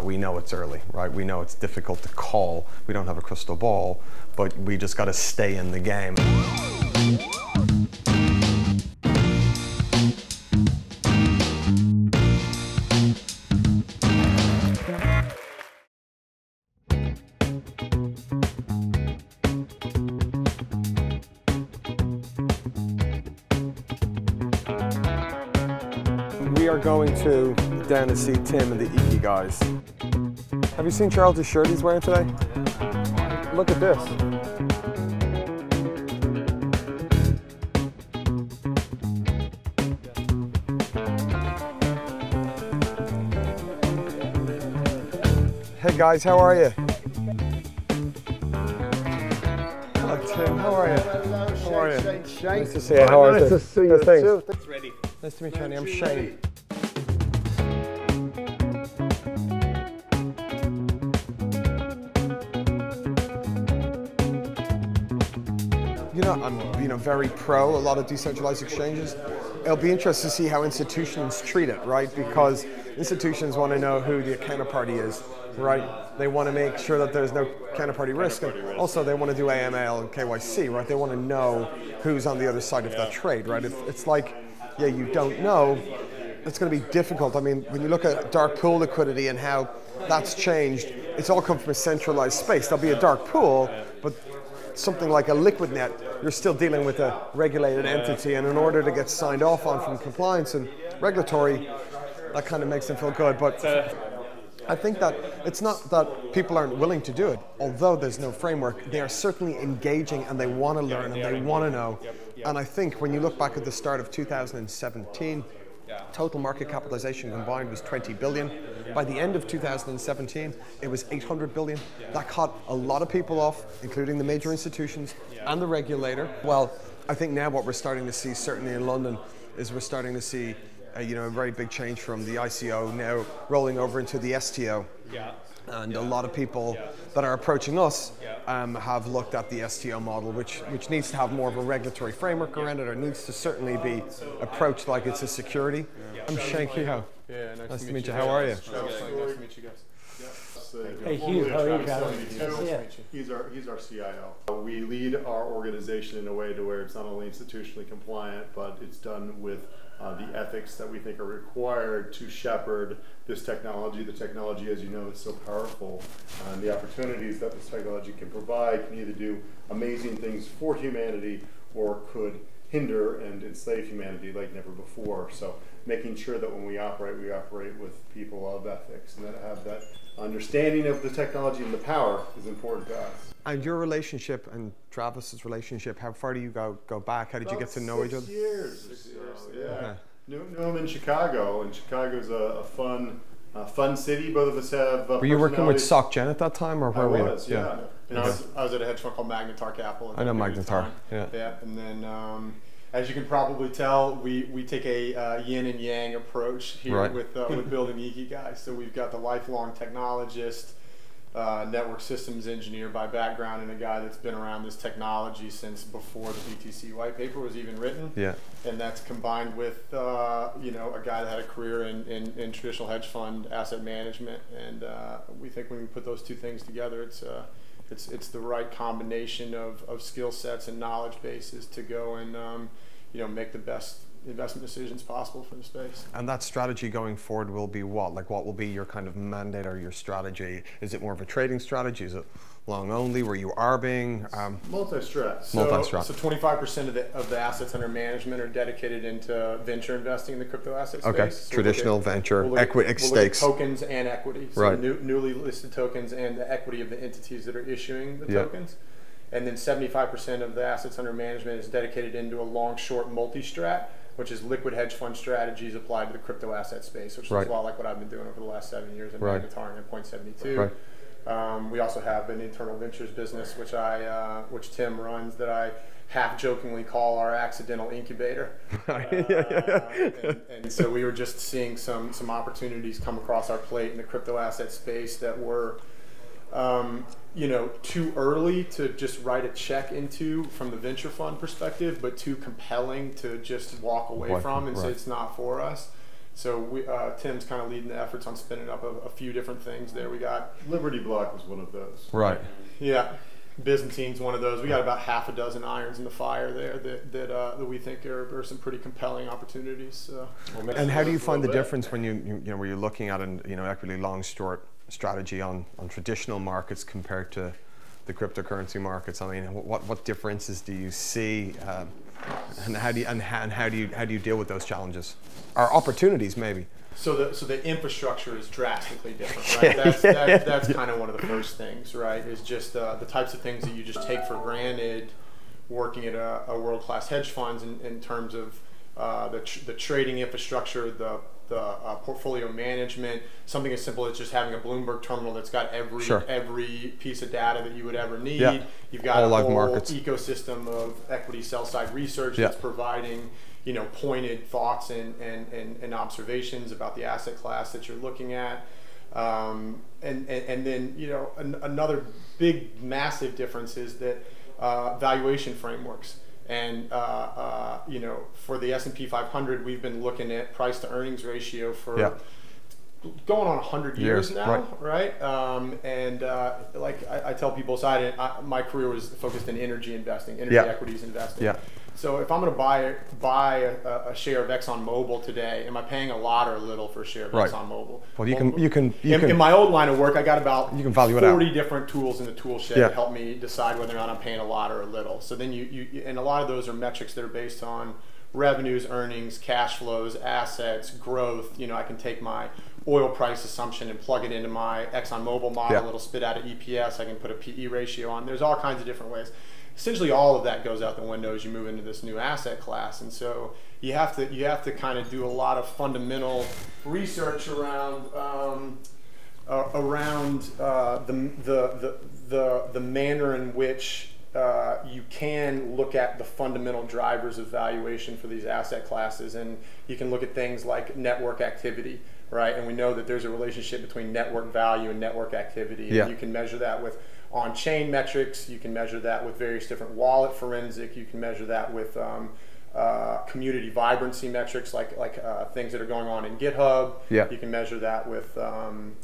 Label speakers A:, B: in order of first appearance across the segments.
A: Uh, we know it's early, right? We know it's difficult to call. We don't have a crystal ball, but we just got to stay in the game. We are going to down to see Tim and the Ikigai's. Have you seen Charles' shirt he's wearing today? Look at this. Hey guys, how are you? Hello Tim, how are you? How are you? Nice to see you. How are you?
B: Nice to see you
A: How's things?
B: too.
C: It's ready.
A: Nice to meet you, Andy. I'm Shane. You know, I'm you know very pro a lot of decentralized exchanges. It'll be interesting to see how institutions treat it, right? Because institutions want to know who the counterparty is, right? They want to make sure that there's no counterparty risk, and also they want to do AML and KYC, right? They want to know who's on the other side of that trade, right? If it's like, yeah, you don't know, it's going to be difficult. I mean, when you look at dark pool liquidity and how that's changed, it's all come from a centralized space. There'll be a dark pool, but something like a Liquidnet, you're still dealing with a regulated entity, and in order to get signed off on from compliance and regulatory, that kind of makes them feel good. But uh, I think that it's not that people aren't willing to do it, although there's no framework, they are certainly engaging and they want to learn and they want to know. And I think when you look back at the start of 2017, total market capitalization combined was 20 billion. By the end of 2017, it was 800 billion. That caught a lot of people off, including the major institutions and the regulator. Well, I think now what we're starting to see, certainly in London, is we're starting to see uh, you know, a very big change from the ICO now rolling over into the STO.
C: Yeah.
A: And a lot of people that are approaching us um, have looked at the STO model, which, which needs to have more of a regulatory framework around it, or needs to certainly be approached like it's a security. I'm Shane Kehoe.
B: Yeah, nice,
A: Nice to meet you. How are you?
B: Nice to meet you guys.
D: Hey Hugh, how are you guys?
E: He's our, he's our CIO. We lead our organization in a way to where it's not only institutionally compliant, but it's done with uh, the ethics that we think are required to shepherd this technology. The technology, as you know, is so powerful, and the opportunities that this technology can provide can either do amazing things for humanity or could hinder and enslave humanity like never before. So making sure that when we operate, we operate with people of ethics and that have that understanding of the technology and the power is important to us.
A: And your relationship and Travis's relationship, how far do you go, go back? How did you get to know each
E: Six
A: other?
E: years. Six years. Yeah.
A: Okay.
E: Knew, knew him in Chicago, and Chicago's a, a fun, uh, fun city. Both of us have. Uh,
A: Were you working with
E: personalities-
A: Soc Gen at that time, or
E: I
A: where were you?
E: was, yeah.
B: And I was, I was at a hedge fund called Magnetar Capital. at
A: I know
B: that
A: Magnetar, yeah.
B: Yeah, and then um, as you can probably tell, we, we take a uh, yin and yang approach here
A: Right.
B: with uh, with building Ikigai's. So we've got the lifelong technologist, uh, network systems engineer by background, and a guy that's been around this technology since before the BTC white paper was even written.
A: Yeah.
B: And that's combined with uh, you know a guy that had a career in, in, in traditional hedge fund asset management, and uh, we think when we put those two things together, it's uh, it's it's the right combination of, of skill sets and knowledge bases to go and um, you know make the best investment decisions possible for the space.
A: And that strategy going forward will be what? Like, what will be your kind of mandate or your strategy? Is it more of a trading strategy? Is it long only? where you arbing? Um,
E: Multi-strat.
B: So,
A: Multi-strat.
B: so 25% of the, of the assets under management are dedicated into venture investing in the crypto asset space.
A: Okay,
B: So we'll
A: traditional
B: at-
A: venture,
B: we'll
A: equity,
B: we'll
A: stakes.
B: tokens and equity. So
A: Right.
B: new, newly listed tokens and the equity of the entities that are issuing the
A: Yeah.
B: tokens. And then 75% of the assets under management is dedicated into a long short multi strat, which is liquid hedge fund strategies applied to the crypto asset space, which
A: Right.
B: is a lot like what I've been doing over the last seven years at
A: Right.
B: Magnetar and at Point 72.
A: Right.
B: Um, we also have an internal ventures business, which I, uh, which Tim runs, that I half jokingly call our accidental incubator. Uh, and, and so we were just seeing some some opportunities come across our plate in the crypto asset space that were, um, you know, too early to just write a check into from the venture fund perspective, but too compelling to just walk away
A: Walk-
B: from and say it's not for us. So we, uh, Tim's kind of leading the efforts on spinning up a, a, few different things there. We got
E: Liberty Block was one of those.
A: Right.
B: Yeah. Byzantine's one of those. We got about half a dozen irons in the fire there that that, uh, that we think are, are, some pretty compelling opportunities. So.
A: Well, and how do you find the bit. difference when you, you, you know were you're looking at an you know equity long short strategy on on traditional markets compared to the cryptocurrency markets? I mean, what what differences do you see? Um, and how do you and how, and how do you how do you deal with those challenges or opportunities maybe?
B: So the so the infrastructure is drastically different, right? That's that, that's kind of one of the first things, right? Is just uh, the types of things that you just take for granted working at a, a world class hedge funds in, in terms of uh, the tr- the trading infrastructure, the the uh, portfolio management, something as simple as just having a Bloomberg terminal that's got every sure. every piece of data that you would ever need. Yeah. You've got All a whole markets. ecosystem of equity sell side research yeah. that's providing you know pointed thoughts and, and, and, and, observations about the asset class that you're looking at. Um, and, and, and then you know an, another big massive difference is that uh, valuation frameworks. And uh, uh, you know, for the S and P 500, we've been looking at price to earnings ratio for yeah. going on 100 years, years now, right? right? Um, and uh, like I, I, tell people, so I, I, my career was focused in energy investing, energy yeah. equities investing. Yeah. So if I'm going to buy buy a, a, share of ExxonMobil today, am I paying a lot or a little for a share of right. ExxonMobil?
A: Well, you can you can you
B: in,
A: can,
B: in my old line of work, I got about
A: you can value
B: 40 different tools in the tool shed yeah. to help me decide whether or not I'm paying a lot or a little. So then you, you and a lot of those are metrics that are based on revenues, earnings, cash flows, assets, growth. You know, I can take my oil price assumption and plug it into my ExxonMobil model. Yeah. It'll spit out an EPS. I can put a PE ratio on. There's all kinds of different ways essentially all of that goes out the window as you move into this new asset class. And so you have to you have to kind of do a lot of fundamental research around um, uh, around uh, the, the, the the the manner in which uh, you can look at the fundamental drivers of valuation for these asset classes, and you can look at things like network activity, right? And we know that there's a relationship between network value and network activity, and yeah. you can measure that with on-chain metrics. You can measure that with various different wallet forensic. You can measure that with um, uh, community vibrancy metrics, like like uh, things that are going on in GitHub. Yeah. You can measure that with um,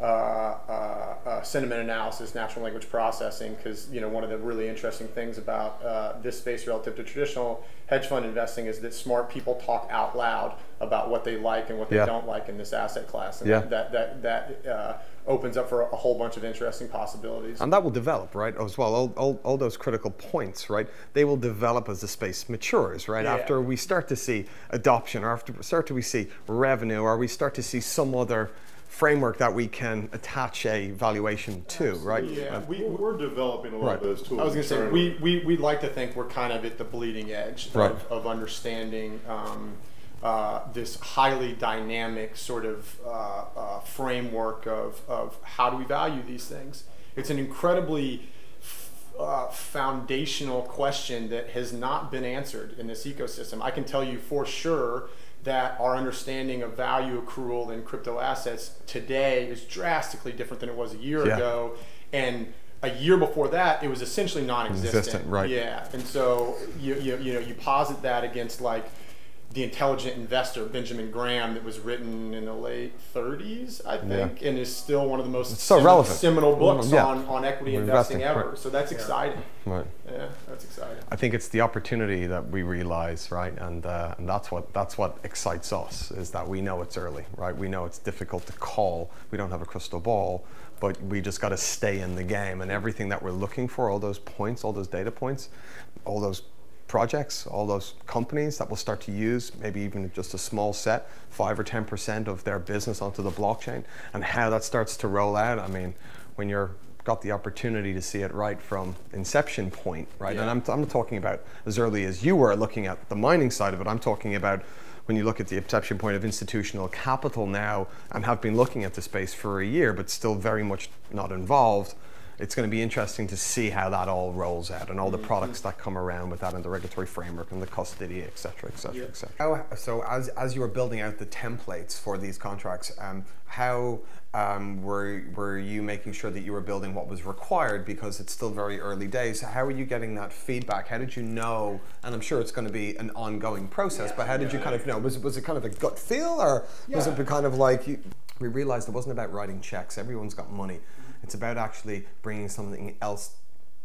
B: uh, uh, uh sentiment analysis, natural language processing, because you know one of the really interesting things about uh, this space relative to traditional hedge fund investing is that smart people talk out loud about what they like and what they yeah. don't like in this asset class, and yeah. that that that, that opens up for a whole bunch of interesting possibilities.
A: And that will develop, right, as well. All, all, all those critical points, right, they will develop as the space matures, right? Yeah. After we start to see adoption, or after start to we see revenue, or we start to see some other framework that we can attach a valuation to, right?
E: Yeah, uh, we, are developing a lot right. of those tools.
B: I was going to say, we, we, we like to think we're kind of at the bleeding edge right. of, of understanding um, uh, this highly dynamic sort of uh, uh, framework of, of how do we value these things. It's an incredibly uh, foundational question that has not been answered in this ecosystem. I can tell you for sure that our understanding of value accrual in crypto assets today is drastically different than it was a year yeah. ago. And a year before that, it was essentially non-existent.
A: right?
B: Yeah, and so you, you you know you posit that against like the Intelligent Investor, Benjamin Graham, that was written in the late 30s, I think, yeah. and is still one of the most
A: so relevant.
B: seminal books yeah. on, on equity investing, investing, ever.
A: Right.
B: So that's exciting. Right. Yeah, that's exciting.
A: I think it's the opportunity that we realize, right, and uh, and that's what that's what excites us is that we know it's early, right? We know it's difficult to call. We don't have a crystal ball, but we just got to stay in the game, and everything that we're looking for, all those points, all those data points, all those projects, all those companies that will start to use maybe even just a small set, five or 10% of their business onto the blockchain and how that starts to roll out. I mean, when you're got the opportunity to see it right from inception point, right? Yeah. And I'm, I'm talking about as early as you were looking at the mining side of it. I'm talking about when you look at the inception point of institutional capital now and have been looking at the space for a year, but still very much not involved it's going to be interesting to see how that all rolls out and all the mm-hmm. products that come around with that and the regulatory framework and the custody, et cetera, et cetera, et cetera. so as, as you were building out the templates for these contracts, um, how um, were, were you making sure that you were building what was required because it's still very early days? How are you getting that feedback? How did you know? And I'm sure it's going to be an ongoing process, yeah, but how did yeah, you kind of know? Was, was it kind of a gut feel or yeah. was it kind of like you, we realized it wasn't about writing checks, everyone's got money. It's about actually bringing something else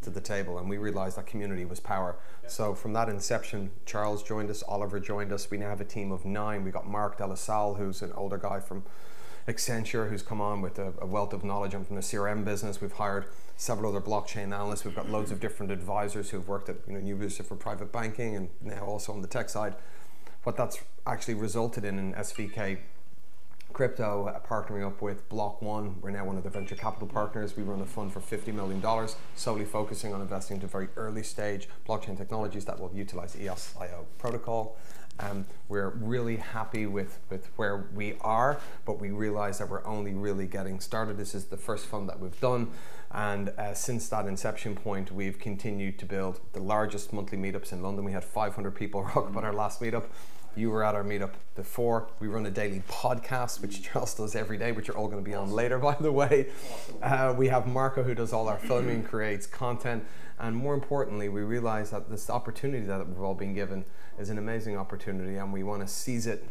A: to the table and we realized that community was power so from that inception charles joined us oliver joined us we now have a team of nine we got mark delasalle who's an older guy from Accenture, who's come on with a, a wealth of knowledge. I'm from the CRM business. We've hired several other blockchain analysts. We've got loads of different advisors who've worked at you know, NuVista for private banking and now also on the tech side. What that's actually resulted in in SVK Crypto uh, partnering up with Block One. We're now one of the venture capital partners. We run a fund for $50 million, solely focusing on investing into very early stage blockchain technologies that will utilize EOS.IO protocol. Um, we're really happy with, with where we are, but we realize that we're only really getting started. This is the first fund that we've done. And uh, since that inception point, we've continued to build the largest monthly meetups in London. We had 500 people rock about our last meetup. You were at our meetup before. We run a daily podcast, which Charles does every day, which you're all going to be on later, by the way. Uh, we have Marco, who does all our filming, creates content. And more importantly, we realize that this opportunity that we've all been given is an amazing opportunity, and we want to seize it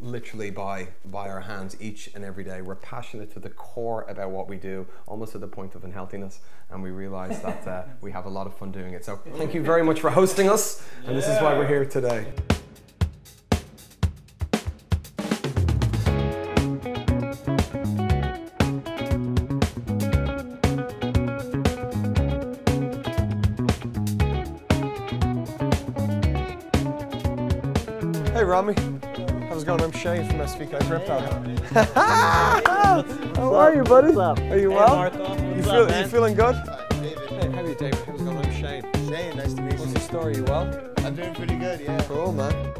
A: literally by by our hands each and every day. We're passionate to the core about what we do, almost to the point of unhealthiness, and we realize that uh, we have a lot of fun doing it. So thank you very much for hosting us, and this is why we're here today. Hey Rami, how's it going? I'm Shane from SVK Crypto. How are you, buddy? Are you well? Hey, you, feel, up, you feeling good?
C: Hi, David.
A: Hey, how are you, David? How's it going? I'm Shane.
C: Shane, nice to meet you.
A: What's the story? You well?
C: I'm doing pretty good, yeah.
A: Cool, man.